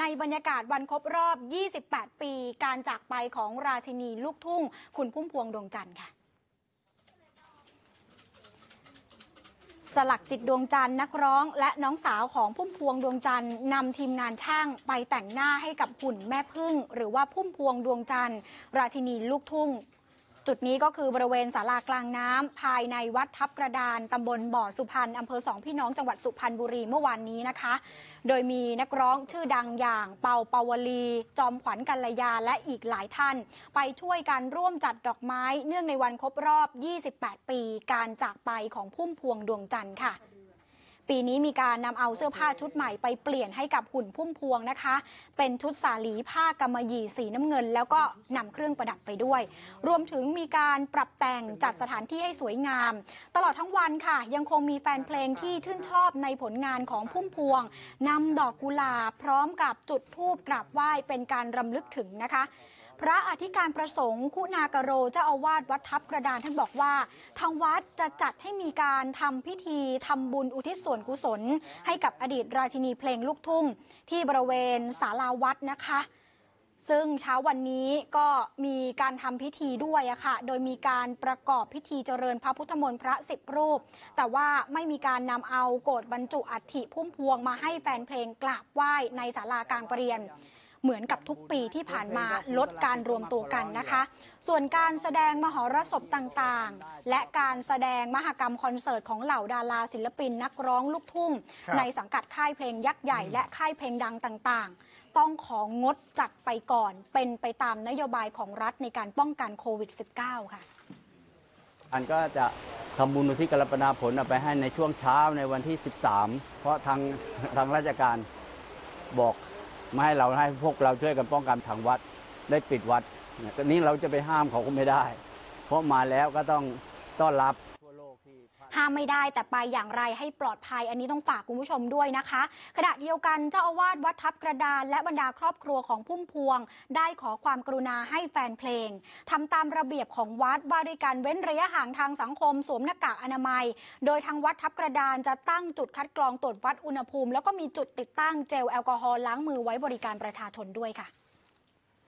ในบรรยากาศวันครบรอบ 28 ปี การจากไปของราชินีลูกทุ่ง คุณพุ่มพวงดวงจันทร์ค่ะสลักจิตดวงจันทร์นักร้องและน้องสาวของพุ่มพวงดวงจันทร์นำทีมงานช่างไปแต่งหน้าให้กับหุ่นแม่พึ่ง หรือว่าพุ่มพวงดวงจันทร์ ราชินีลูกทุ่ง จุดนี้ก็คือบริเวณศาลากลางน้ำภายในวัดทับกระดานตำบลบ่อสุพรรณอำเภอสองพี่น้องจังหวัดสุพรรณบุรีเมื่อวานนี้นะคะ โดยมีนักร้องชื่อดังอย่างเปาเปาวลี จอมขวัญกัลยาและอีกหลายท่าน ไปช่วยกันร่วมจัดดอกไม้ เนื่องในวันครบรอบ 28 ปี การจากไปของพุ่มพวงดวงจันทร์ค่ะ ปีนี้มีการนำเอาเสื้อผ้าชุดใหม่ไปเปลี่ยนให้กับหุ่นพุ่มพวงนะคะ เป็นชุดสาลีผ้ากำมะหยี่สีน้ำเงิน แล้วก็นำเครื่องประดับไปด้วย รวมถึงมีการปรับแต่งจัดสถานที่ให้สวยงาม ตลอดทั้งวันค่ะ ยังคงมีแฟนเพลงที่ชื่นชอบในผลงานของพุ่มพวงนำดอกกุหลาบพร้อมกับจุดธูปกราบไหว้เป็นการรำลึกถึงนะคะ พระอธิการประสงค์ คุณากโรเจ้าอาวาสวัดทับกระดานท่านบอกว่า ทางวัดจะจัดให้มีการทำพิธีทำบุญอุทิศส่วนกุศล ให้กับอดีตราชินีเพลงลูกทุ่ง ที่บริเวณศาลาวัดนะคะซึ่งเช้าวันนี้ก็มีการทำพิธีด้วยอะค่ะ โดยมีการประกอบพิธีเจริญพระพุทธมนต์พระสิบรูป แต่ว่าไม่มีการนำเอาโกรธบรรจุอัฐิพุ่มพวงมาให้แฟนเพลงกราบไหว้ในศาลากลางประเรียน เหมือนกับทุกปีที่ผ่านมาลดการรวมตัวกันนะคะ ส่วนการแสดงมหรสพต่างๆ และการแสดงมหกรรมคอนเสิร์ตของเหล่าดาราศิลปินนักร้องลูกทุ่งครับในสังกัดค่ายเพลงยักษ์ใหญ่และค่ายเพลงดังต่างๆต้องของงดจัดไปก่อน เป็นไปตามนโยบายของรัฐในการป้องกันโควิด -19 ค่ะอันก็จะทำบุญอุทิศกรปนาผลเอาไปให้ในช่วงเช้าในวันที่ 13 เพราะทางทางราชการบอก ไม่ให้เราให้พวกเราช่วยกันป้องกันทางวัดได้ปิดวัดนี่ยตอนนี้เราจะไปห้ามเขาก็ไม่ได้ เพราะมาแล้วก็ต้องต้อนรับ ห้ามไม่ได้แต่ไปอย่างไรให้ปลอดภัย อันนี้ต้องฝากคุณผู้ชมด้วยนะคะ ขณะเดียวกันเจ้าอาวาสวัดทับกระดานและบรรดาครอบครัวของพุ่มพวง ได้ขอความกรุณาให้แฟนเพลงทำตามระเบียบของวัดว่าด้วยการเว้นระยะห่างทางสังคมสวมหน้ากากอนามัย โดยทางวัดทับกระดานจะตั้งจุดคัดกรองตรวจวัดอุณหภูมิ แล้วก็มีจุดติดตั้งเจลแอลกอฮอล์ล้างมือไว้บริการประชาชนด้วยค่ะ